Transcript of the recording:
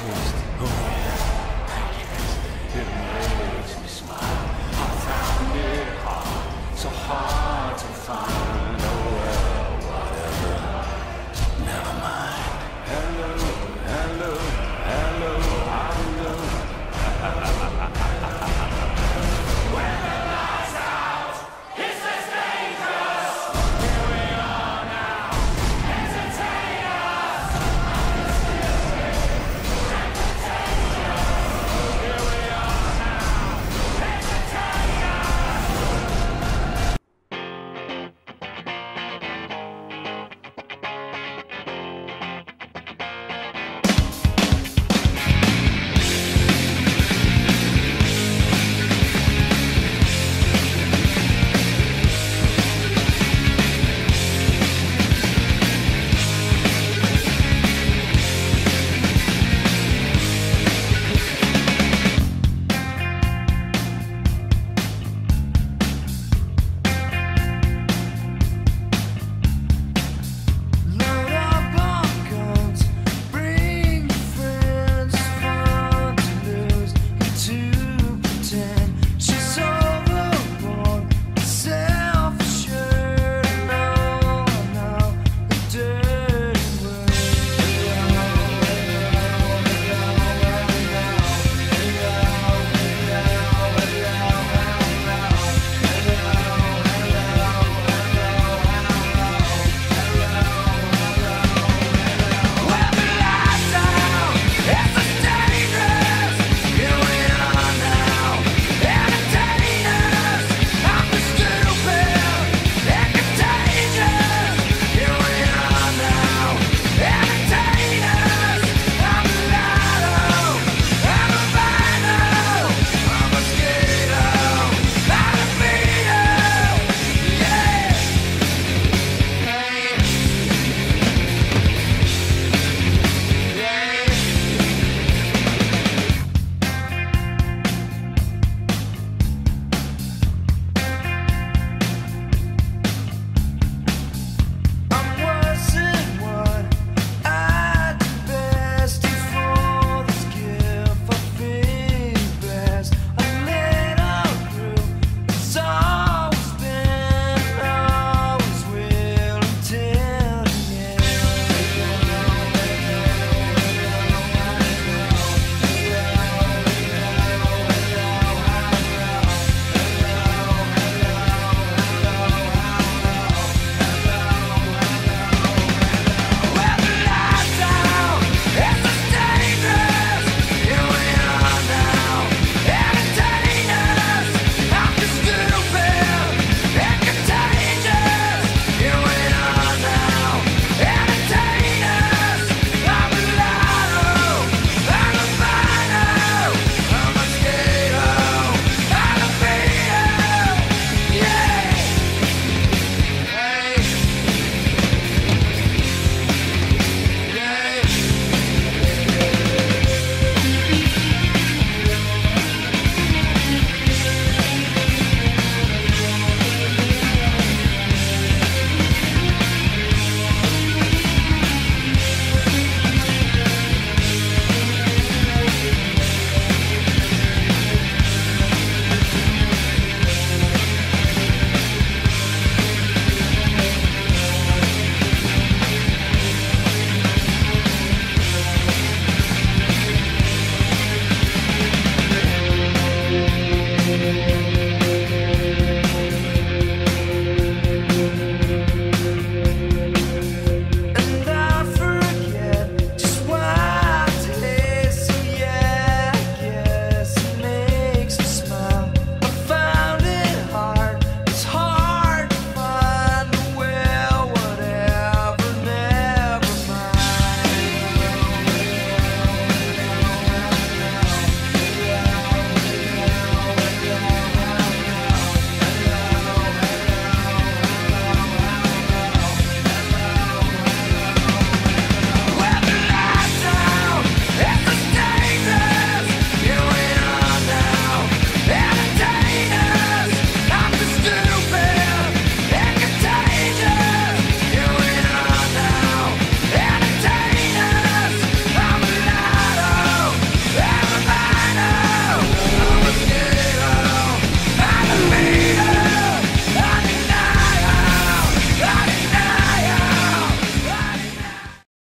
Oh, yeah. It makes me smile. I found it hard, so hard to find.